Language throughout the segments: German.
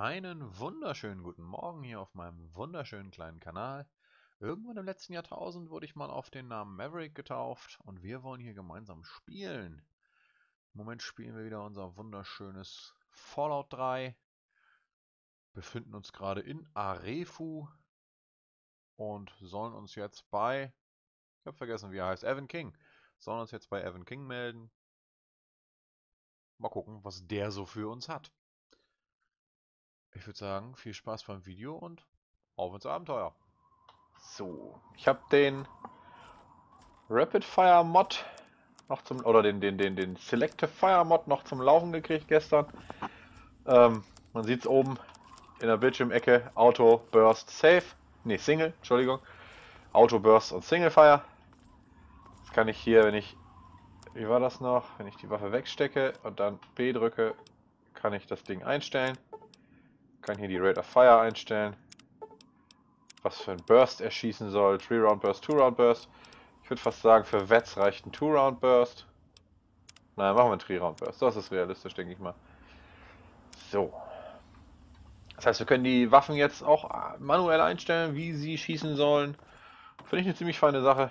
Einen wunderschönen guten Morgen hier auf meinem wunderschönen kleinen Kanal. Irgendwann im letzten Jahrtausend wurde ich mal auf den Namen Maverick getauft und wir wollen hier gemeinsam spielen. Im Moment spielen wir wieder unser wunderschönes Fallout 3. Befinden uns gerade in Arefu und sollen uns jetzt bei, ich habe vergessen wie er heißt, Evan King, sollen uns jetzt bei Evan King melden. Mal gucken, was der so für uns hat. Ich würde sagen, viel Spaß beim Video und auf ins Abenteuer. So, ich habe den Rapid Fire Mod noch zum oder den den den den Selective Fire Mod noch zum Laufen gekriegt gestern. Ähm, man sieht es oben in der Bildschirmecke Auto Burst Safe, ne Single, Entschuldigung, Auto Burst und Single Fire. Das kann ich hier, wenn ich wie war das noch, wenn ich die Waffe wegstecke und dann B drücke, kann ich das Ding einstellen. Kann hier die Rate of Fire einstellen. Was für ein Burst er schießen soll. 3-Round Burst, 2-Round Burst. Ich würde fast sagen, für Wets reicht ein 2-Round Burst. Nein, machen wir einen 3-Round Burst. Das ist realistisch, denke ich mal. So. Das heißt, wir können die Waffen jetzt auch manuell einstellen, wie sie schießen sollen. Finde ich eine ziemlich feine Sache.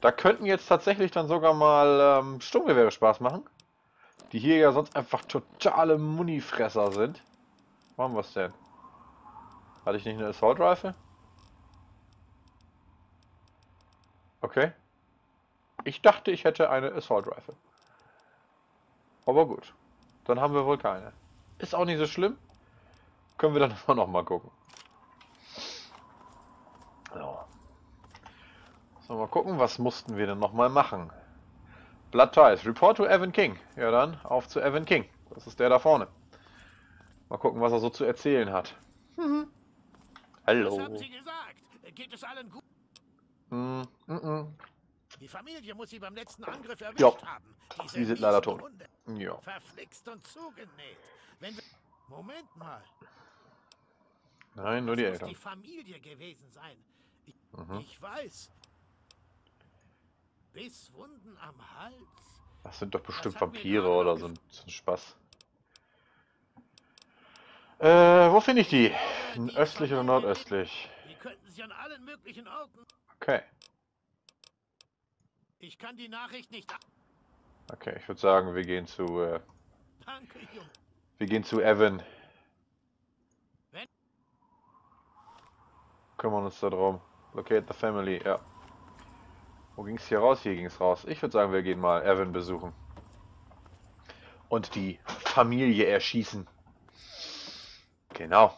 Da könnten jetzt tatsächlich dann sogar mal ähm, Sturmgewehre Spaß machen. Die hier ja sonst einfach totale Munifresser sind. Machen wir denn? Hatte ich nicht eine Assault Rifle? Okay. Ich dachte, ich hätte eine Assault Rifle. Aber gut. Dann haben wir wohl keine. Ist auch nicht so schlimm. Können wir dann immer noch mal gucken. So. So, mal gucken, was mussten wir denn noch mal machen. Blood Ties. Report to Evan King. Ja dann, auf zu Evan King. Das ist der da vorne. Mal gucken, was er so zu erzählen hat. Mhm. Hallo. Was haben Sie gesagt? Geht es allen gut? Mm, mm, mm. Die Familie muss sie beim letzten Angriff erwischt jo. haben. Diese Sie sind leider tot. Ja. Verflixt und zugenäht. Wenn wir Moment mal. Nein, nur die das Eltern. die Familie gewesen sein. Ich, mhm. ich weiß. Bisswunden am Hals. Das sind doch bestimmt Vampire oder so ein, so ein Spaß. Äh, wo finde ich die? östlich oder nordöstlich? Die könnten sie an allen möglichen Orten. Okay. Ich kann die Nachricht nicht. Okay, ich würde sagen, wir gehen zu. Äh, Danke, Junge. Wir gehen zu Evan. Wenn Kümmern uns darum. Locate the family, ja. Wo ging es hier raus? Hier ging es raus. Ich würde sagen, wir gehen mal Evan besuchen. Und die Familie erschießen. Genau.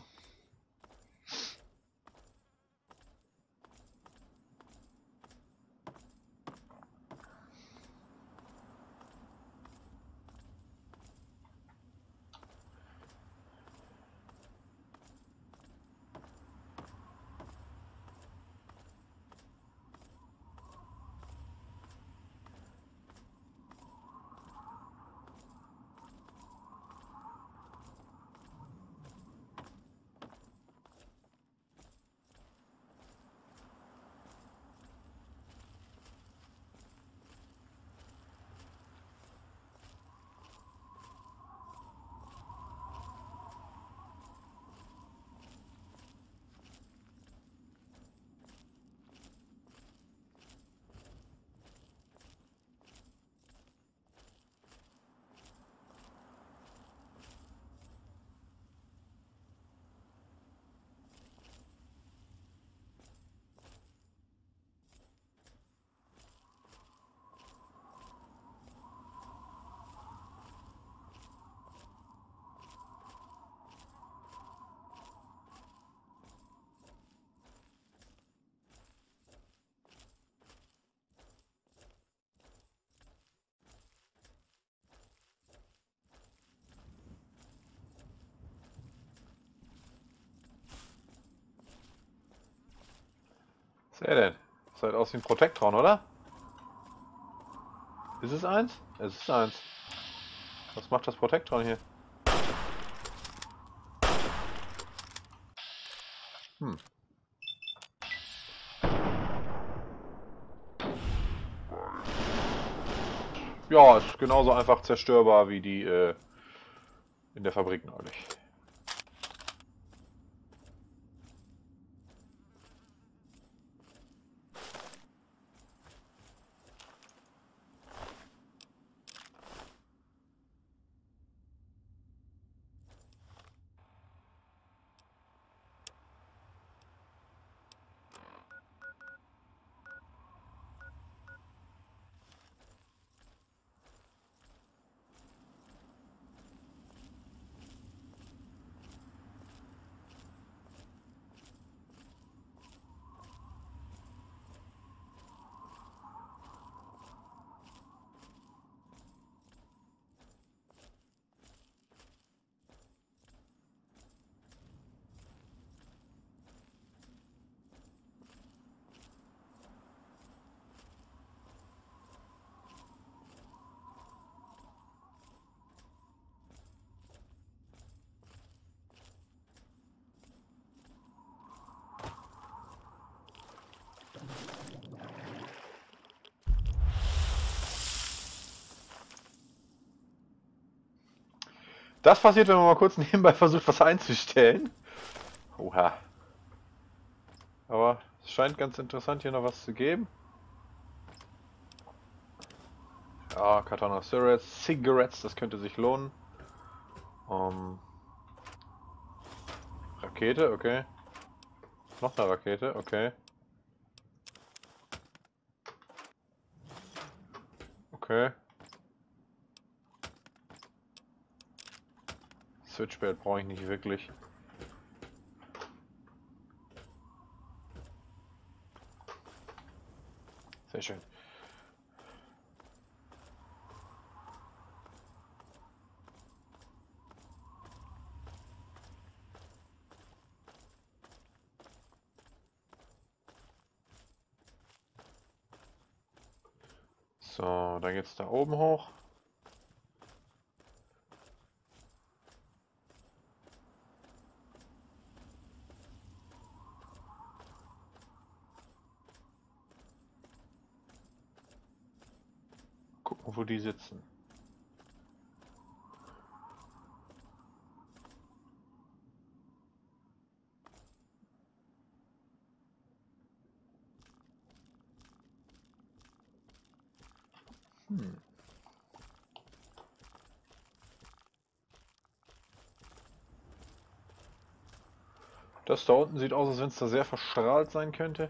Was ist er denn? Das sieht aus wie ein Protektron, oder? Ist es eins? Es ist eins. Was macht das Protektron hier? Hm. Ja, ist genauso einfach zerstörbar wie die äh, in der Fabrik neulich. Das passiert, wenn man mal kurz nebenbei versucht, was einzustellen. Oha. Aber es scheint ganz interessant, hier noch was zu geben. Ja, Katana Cigarettes, Cigarettes, das könnte sich lohnen. Um, Rakete, okay. Noch eine Rakete, okay. Okay. Switchblade brauche ich nicht wirklich. Sehr schön. So, dann geht's da oben hoch. Gucken, wo die sitzen. Hm. Das da unten sieht aus, als wenn es da sehr verstrahlt sein könnte.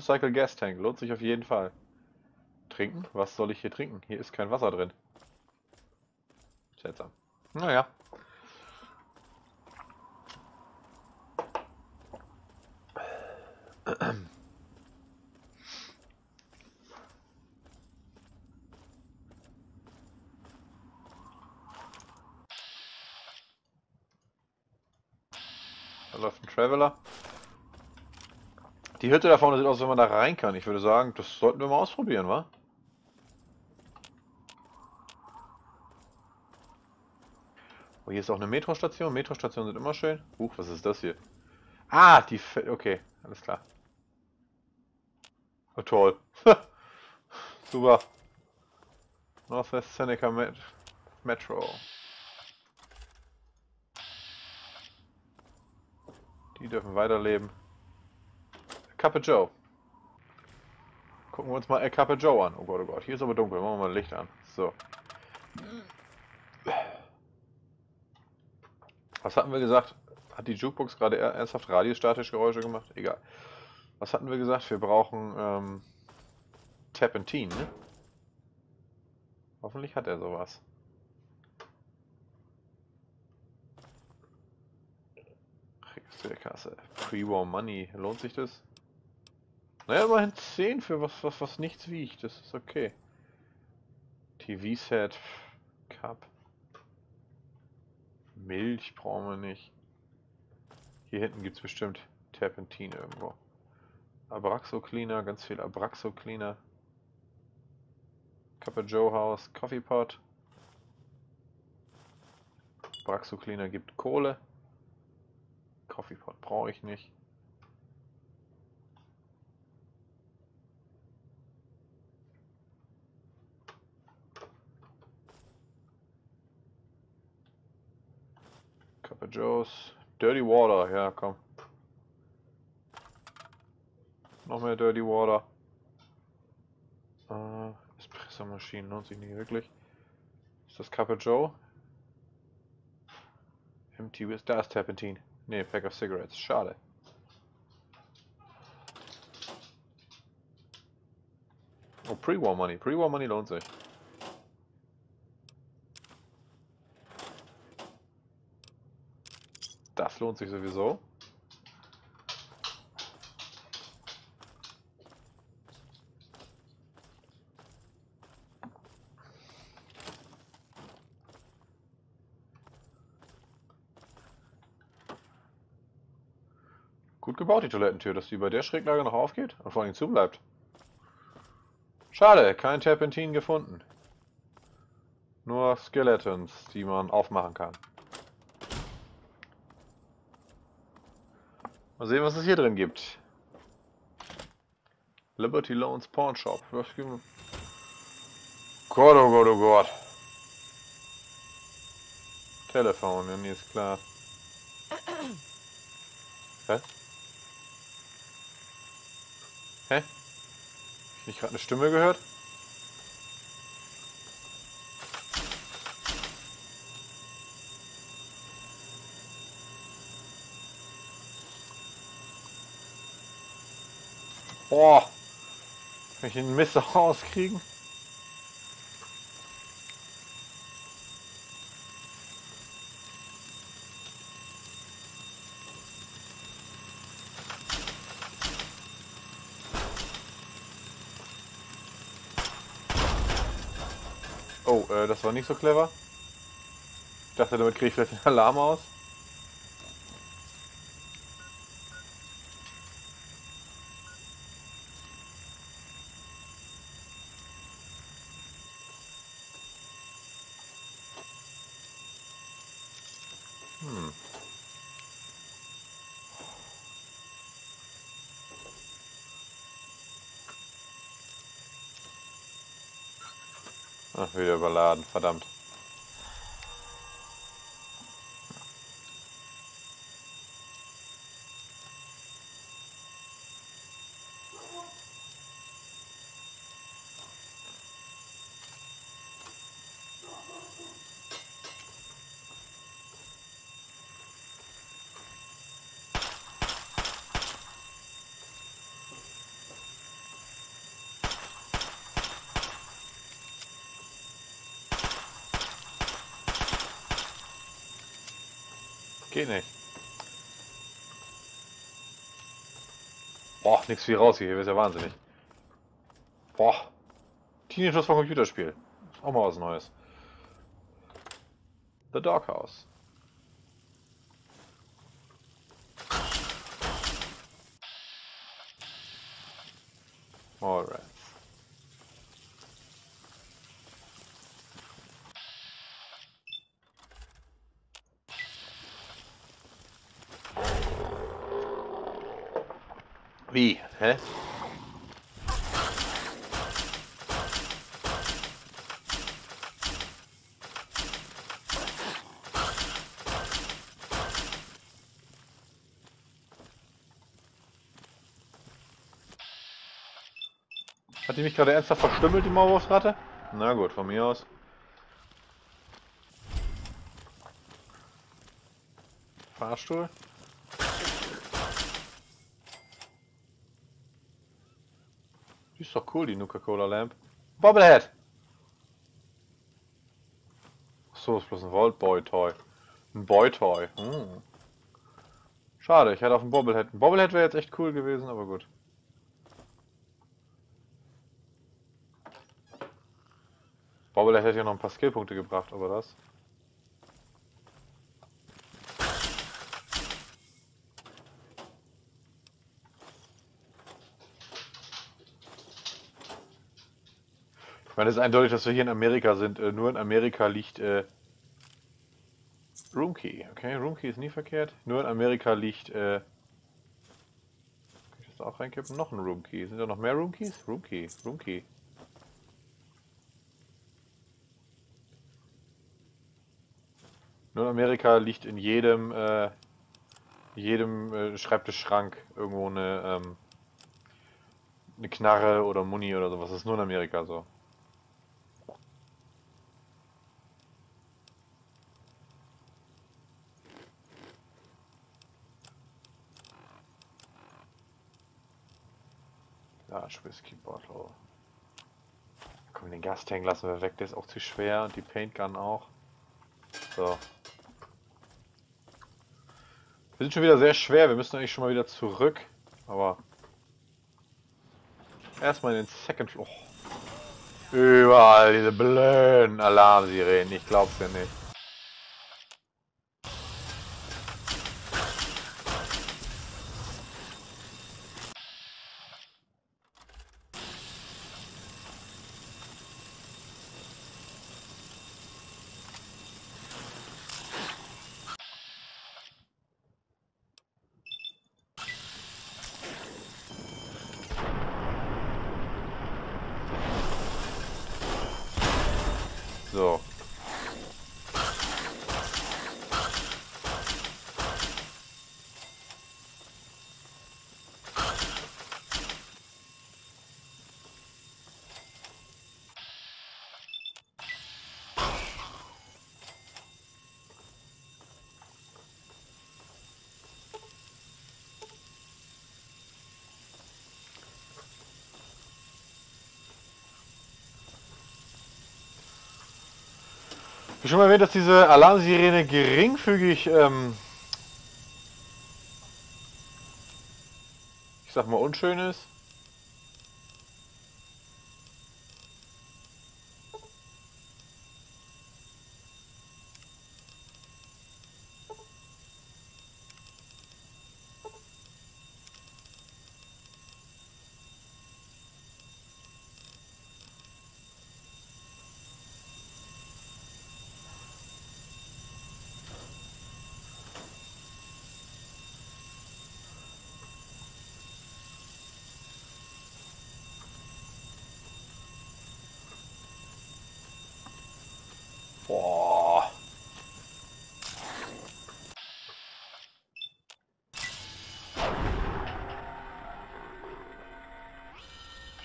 Motorcycle Gas Tank, lohnt sich auf jeden Fall. Trinken? Was soll ich hier trinken? Hier ist kein Wasser drin. Seltsam. Naja. Da läuft ein Traveler. Die Hütte da vorne sieht aus, wenn man da rein kann. Ich würde sagen, das sollten wir mal ausprobieren, wa? Oh, hier ist auch eine Metrostation. Metrostationen sind immer schön. Huch, was ist das hier? Ah, die... Fe okay, alles klar. Oh, toll. Super. Northwest Seneca Met Metro. Die dürfen weiterleben. Kappe Joe. Gucken wir uns mal El Kappe Joe an. Oh Gott, oh Gott. Hier ist aber dunkel. Machen wir mal Licht an. So. Was hatten wir gesagt? Hat die Jukebox gerade ernsthaft radiostatische Geräusche gemacht? Egal. Was hatten wir gesagt? Wir brauchen ähm, Tapentine, ne? Hoffentlich hat er sowas. Registrierkasse. Pre-War Money. Lohnt sich das? Naja, immerhin 10 für was, was, was nichts wiegt. Das ist okay. TV-Set. Cup. Milch brauchen wir nicht. Hier hinten gibt es bestimmt Terpentin irgendwo. Abraxo Cleaner, ganz viel Abraxo Cleaner. Kappa Joe House, Coffee Pot. Abraxo Cleaner gibt Kohle. Coffee Pot brauche ich nicht. Kappa Joe's. Dirty Water, ja komm. Noch mehr Dirty Water. Äh, Espresso-Maschinen lohnt sich nicht wirklich. Ist das Kappa Joe? Empty with, da ist Terpentin. Ne, Pack of Cigarettes. Schade. Oh, Pre-War Money. Pre-War Money lohnt sich. Das lohnt sich sowieso. Gut gebaut, die Toilettentür, dass die bei der Schräglage noch aufgeht und vor allem zubleibt. Schade, kein Terpentin gefunden. Nur Skeletons, die man aufmachen kann. Mal sehen, was es hier drin gibt. Liberty Loans Pawn Shop. Gott, oh Gott, oh Gott. Telefon, ja, nee, ist klar. Hä? Hä? Hab ich gerade eine Stimme gehört? Boah. Kann ich den Mist rauskriegen? Oh, äh, das war nicht so clever. Ich dachte, damit kriege ich vielleicht den Alarm aus. Hm. Ach, wieder überladen, verdammt. Nicht. Boah, nichts viel raus hier, ist ja wahnsinnig. Boah. Teenagers vom Computerspiel. Auch mal was Neues. The Doghouse. Alright. Wie? Hä? Hat die mich gerade ernsthaft verstümmelt, die Maulwurfsratte? Na gut, von mir aus. Fahrstuhl? Die ist doch cool, die Nuka-Cola Lamp. Bobblehead! So, ist bloß ein Vault Boy Toy. Ein Boy Toy. Hm. Schade, ich hätte auf ein Bobblehead. Ein Bobblehead wäre jetzt echt cool gewesen, aber gut. Bobblehead hätte ja noch ein paar Skillpunkte gebracht, aber das. Ich meine, es ist eindeutig, dass wir hier in Amerika sind. Äh, nur in Amerika liegt äh, Roomkey. Okay, Roomkey ist nie verkehrt. Nur in Amerika liegt. Äh, kann ich das auch reinkippen? Noch ein Roomkey. Sind da noch mehr Roomkeys? Roomkey, Roomkey. Nur in Amerika liegt in jedem, äh, jedem äh, Schreibtischschrank irgendwo eine, ähm, eine Knarre oder Muni oder sowas. Das ist nur in Amerika so. Large Whisky Bottle. Komm, den Gastank lassen wir weg, der ist auch zu schwer und die Paint Gun auch. So. Wir sind schon wieder sehr schwer, wir müssen eigentlich schon mal wieder zurück. Aber erstmal in den Second Floor. Überall diese blöden Alarmsirenen, ich glaub's ja nicht. So. Ich schon mal erwähnt, dass diese Alarmsirene geringfügig, ähm, ich sag mal, unschön ist. Boah.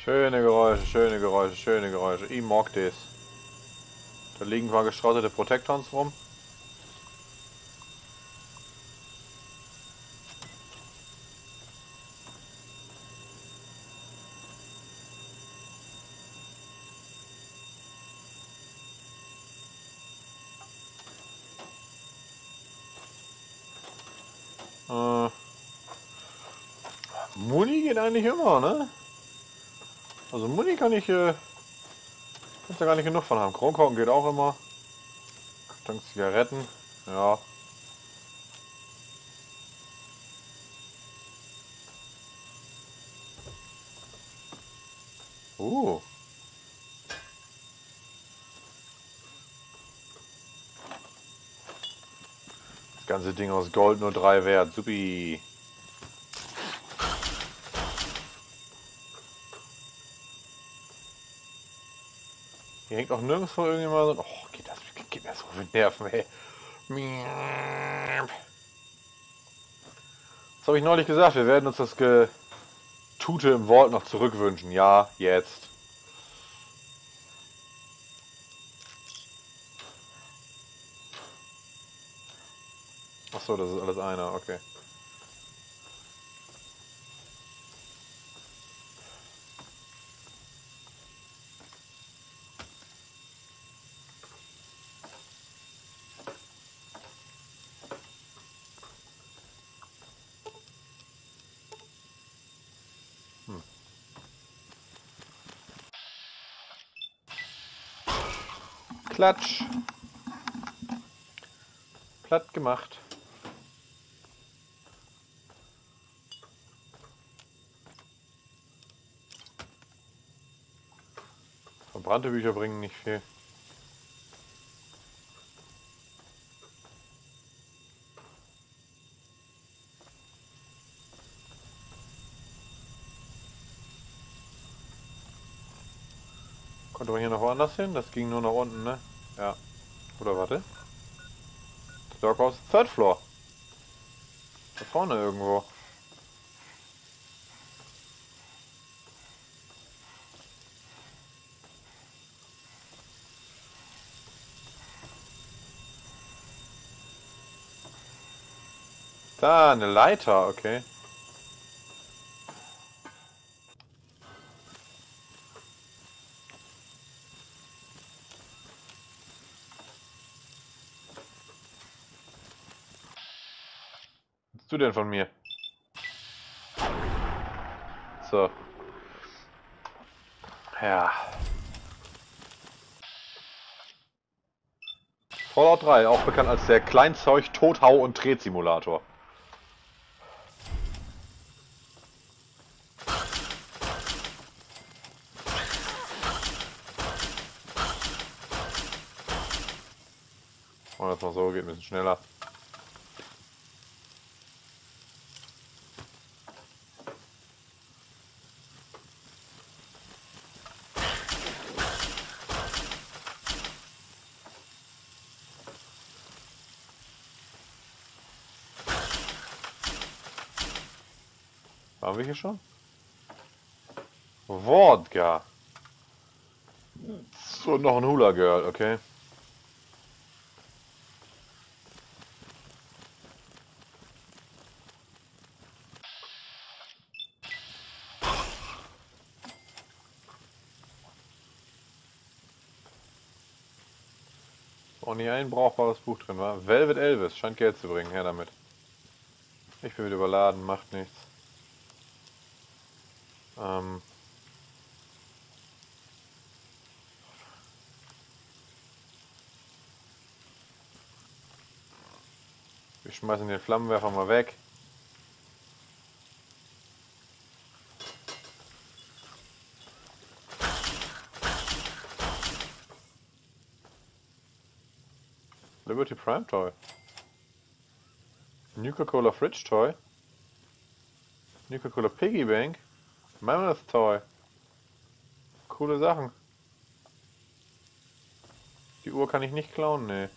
Schöne Geräusche, schöne Geräusche, schöne Geräusche. Ich mag das. Da liegen zwar gestrottete Protektons rum. Äh, Muni geht eigentlich immer, ne? Also Muni kann ich, äh, kannst da gar nicht genug von haben. Kronkorken geht auch immer. Dank Zigaretten, ja. Uh. Das ganze Ding aus Gold nur drei wert. Supi. Hier hängt auch nirgendwo irgendjemand. Oh, geht das? Geht mir so viel Nerven, ey. Was habe ich neulich gesagt? Wir werden uns das Getute im Wort noch zurückwünschen. Ja, jetzt. Achso, das ist alles einer, okay. Klatsch. Platt gemacht. Verbrannte Bücher bringen nicht viel. Konnte man hier noch woanders hin? Das ging nur nach unten, ne? Ja. Oder warte. The Doghouse Third Floor. Da vorne irgendwo. Da, eine Leiter, okay. Du denn von mir? So. Ja. Fallout 3, auch bekannt als der Kleinzeug Tothau und Tretsimulator. Wir das mal so, geht ein bisschen schneller. Waren wir hier schon? Wodka. So, noch ein Hula Girl, okay. Auch nie ein brauchbares Buch drin war. Velvet Elvis scheint Geld zu bringen. Her damit. Ich bin wieder überladen, macht nichts. Ähm. Wir schmeißen den Flammenwerfer mal weg. Liberty Prime Toy. Nuka-Cola Fridge Toy. Nuka-Cola Piggy Bank. Mammoth Toy. Coole Sachen. Die Uhr kann ich nicht klauen, nee.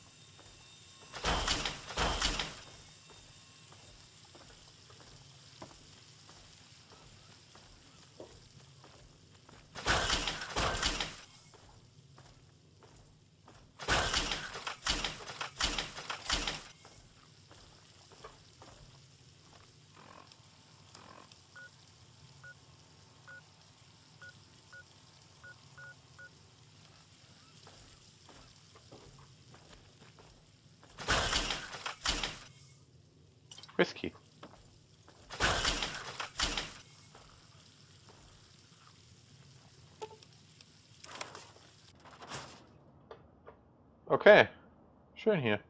Okay. Schön hier.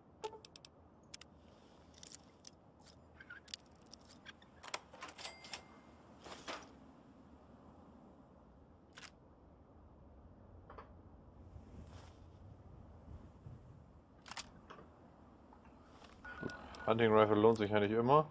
Hunting Rifle lohnt sich ja nicht immer.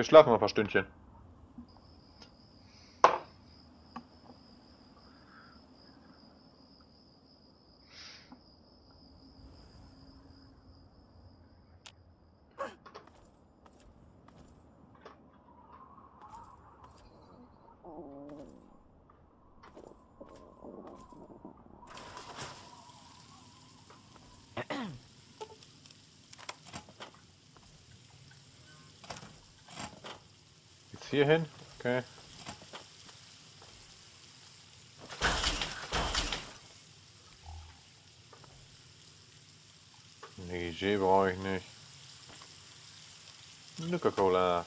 Wir schlafen mal ein paar Stündchen. Hier hin? Okay. Negligé brauche ich nicht. Nuka-Cola.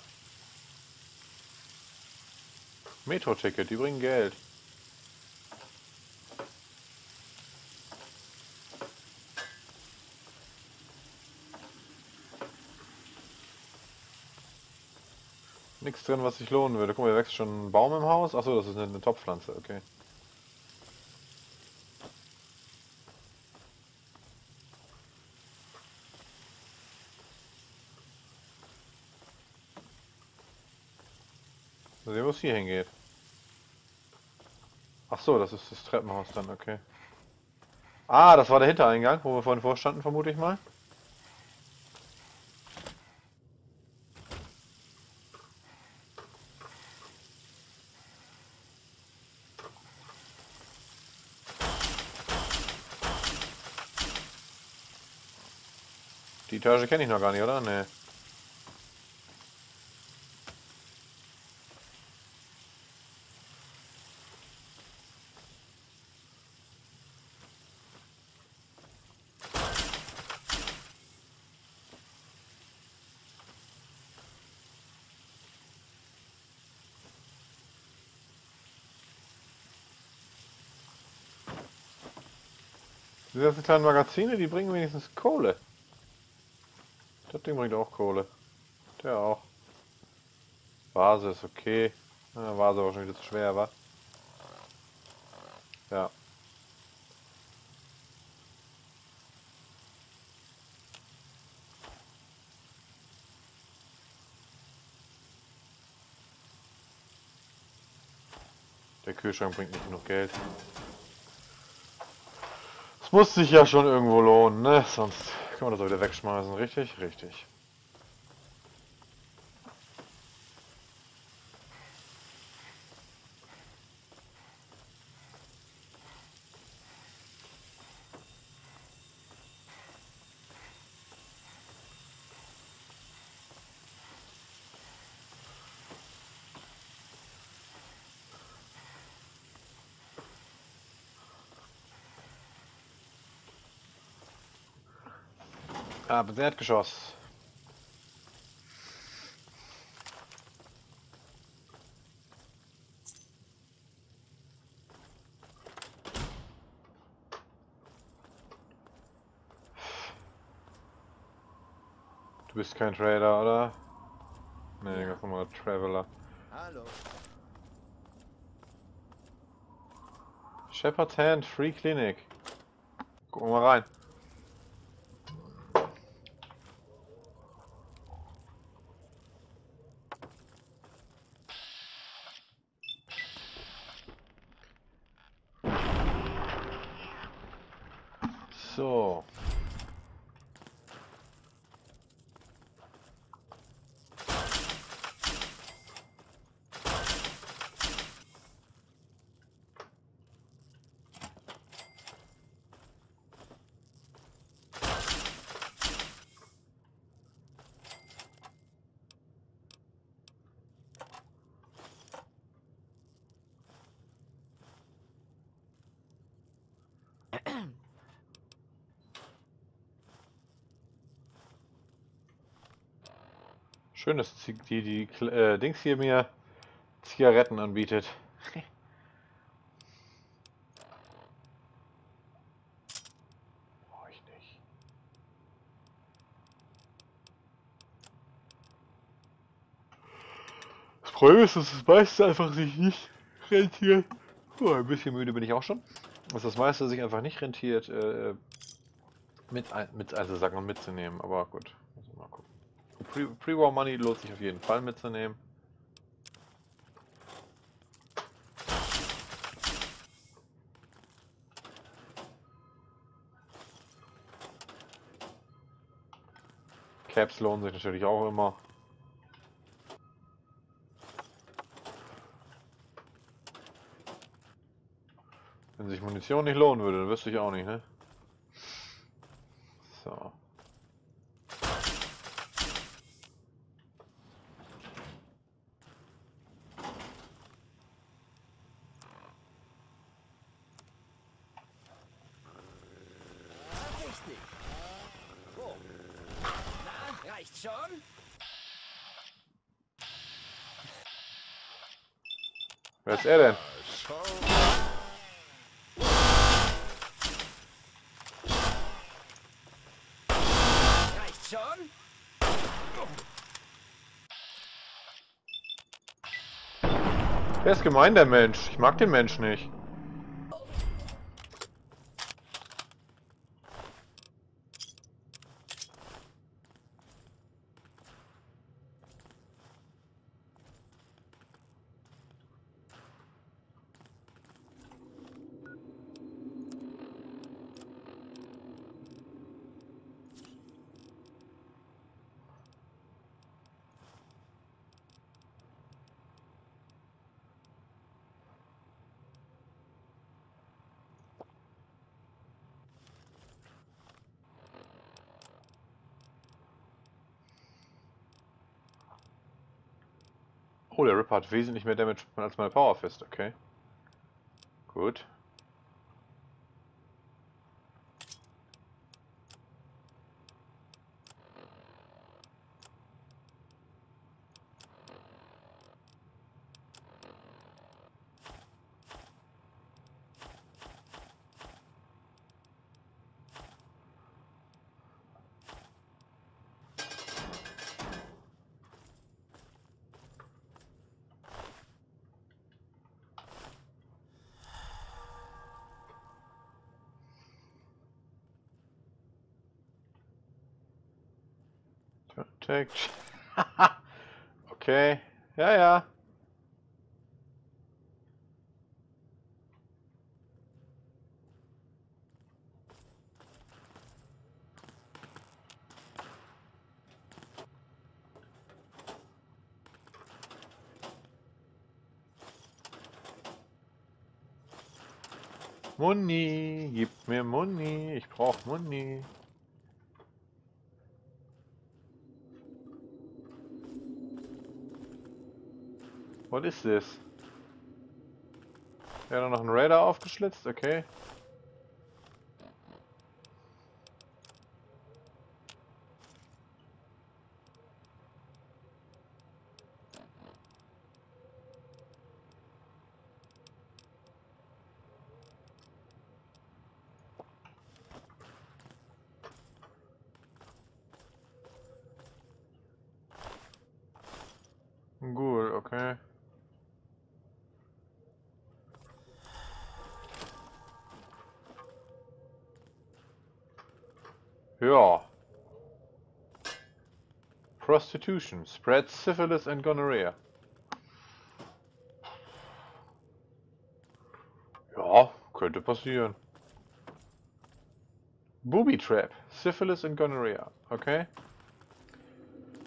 Metro-Ticket, die bringen Geld. Nichts drin, was sich lohnen würde. Guck mal, hier wächst schon ein Baum im Haus. Achso, das ist eine, eine Topfpflanze, okay. Mal sehen, wo es hier hingeht. Ach so, das ist das Treppenhaus dann, okay. Ah, das war der Hintereingang, wo wir vorhin vorstanden, vermute ich mal. Die Etage kenne ich noch gar nicht, oder? Nee. Diese ganzen kleinen Magazine, die bringen wenigstens Kohle. Das Ding bringt auch Kohle. Der auch. Vase ist okay. Ja, Vase war schon zu schwer, war. Ja. Der Kühlschrank bringt nicht genug Geld. Es muss sich ja schon irgendwo lohnen, ne? Sonst kann man das auch wieder wegschmeißen, richtig? Richtig. Ah, ins Erdgeschoss. Du bist kein Trader, oder? Nee, ganz normaler Traveler. Hallo. Shepherd's Hand, Free Clinic. Gucken wir mal rein. So. Schön, dass die, die, die äh, Dings hier mir Zigaretten anbietet. Brauche ich nicht. Das Problem ist, dass das meiste einfach sich nicht rentiert. Oh, ein bisschen müde bin ich auch schon. Dass das meiste sich einfach nicht rentiert, äh, mit, mit einzusacken und mitzunehmen. Aber gut, müssen wir mal gucken. Pre- Pre-War Money lohnt sich auf jeden Fall mitzunehmen. Caps lohnen sich natürlich auch immer. Wenn sich Munition nicht lohnen würde, dann wüsste ich auch nicht, ne? So. Richtig. So. Na, reicht schon? Wer ist er denn? Reicht ist gemein, der Mensch. Ich mag den Mensch nicht. Oh, der Ripper hat wesentlich mehr Damage als meine Power Fist, okay. Gut. Protect. okay. Ja, ja. Muni, gib mir Muni, ich brauch Muni. What is this? Ja, noch ein Radar aufgeschlitzt, okay. Ja. Prostitution spreads syphilis and gonorrhea. Ja, könnte passieren. Booby trap, syphilis and gonorrhea. Okay.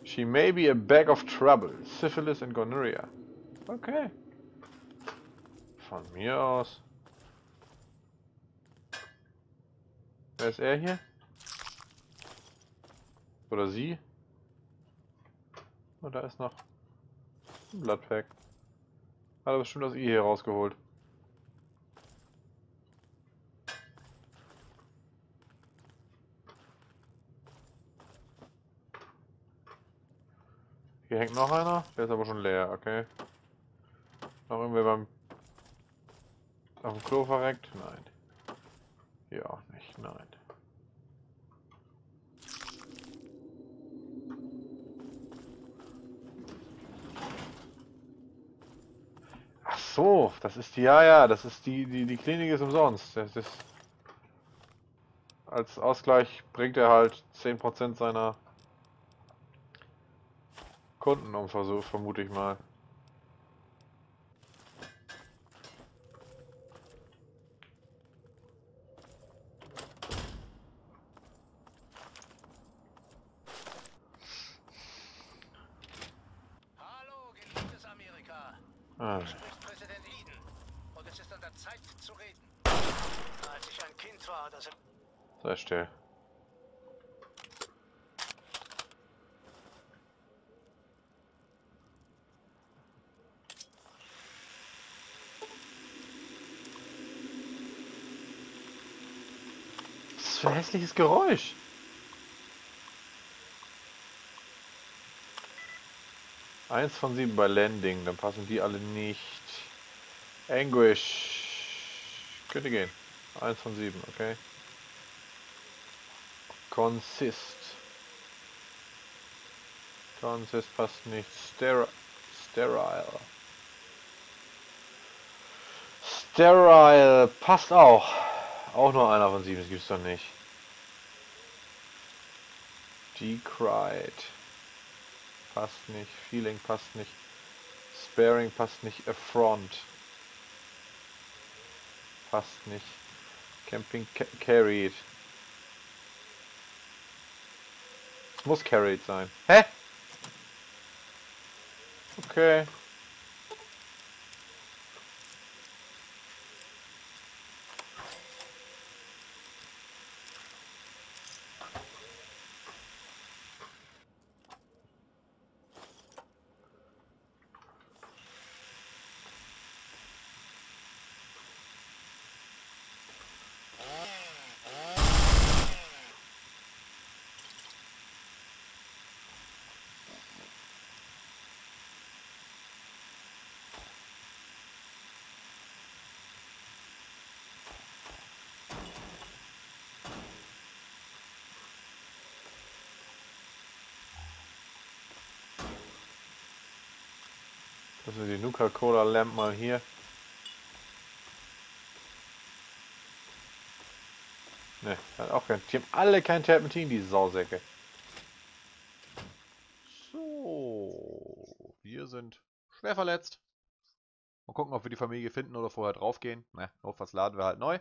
She may be a bag of trouble, syphilis and gonorrhea. Okay. Von mir aus. Wer ist er hier? Oder sie? Und da ist noch ein Bloodpack. Hat er bestimmt das I hier rausgeholt. Hier hängt noch einer. Der ist aber schon leer, okay. Noch irgendwer beim... Auf dem Klo verreckt? Nein. Hier auch nicht, nein. Ach so, das ist die, ja, ja, das ist die, die, die Klinik ist umsonst. Das ist, als Ausgleich bringt er halt 10% seiner Kunden um, vermute ich mal. Hallo, geliebtes Amerika. Ah, Hier spricht Präsident Eden. Und es ist an der Zeit zu reden. Als ich ein Kind war, das sei still. Was ist für ein hässliches Geräusch? Eins von sieben bei Landing, dann passen die alle nicht. Anguish. Könnte gehen. Eins von sieben, okay. Consist. Consist passt nicht. Steri sterile. Sterile passt auch. Auch nur einer von sieben, das gibt's doch nicht. Decried. Passt nicht. Feeling passt nicht. Sparing passt nicht. Affront. Passt nicht. Camping ca carried. Muss carried sein. Hä? Okay. Wir die Nuka-Cola Lamp mal hier. Ne, hat auch kein. Die haben alle kein Terpentin, diese Sausäcke. So, wir sind schwer verletzt. Mal gucken, ob wir die Familie finden oder vorher draufgehen. Ne, notfalls laden wir halt neu.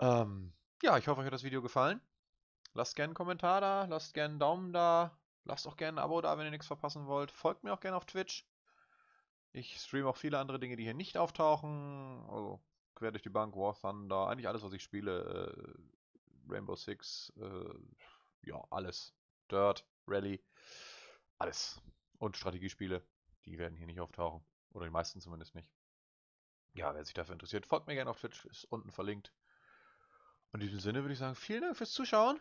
Ähm, ja, ich hoffe, euch hat das Video gefallen. Lasst gerne einen Kommentar da, lasst gerne einen Daumen da, lasst auch gerne ein Abo da, wenn ihr nichts verpassen wollt. Folgt mir auch gerne auf Twitch. Ich streame auch viele andere Dinge, die hier nicht auftauchen. Also quer durch die Bank, War Thunder, eigentlich alles, was ich spiele, äh, Rainbow Six, äh, ja, alles. Dirt, Rally, alles. Und Strategiespiele, die werden hier nicht auftauchen. Oder die meisten zumindest nicht. Ja, wer sich dafür interessiert, folgt mir gerne auf Twitch, ist unten verlinkt. Und in diesem Sinne würde ich sagen, vielen Dank fürs Zuschauen.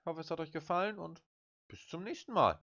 Ich hoffe, es hat euch gefallen und bis zum nächsten Mal.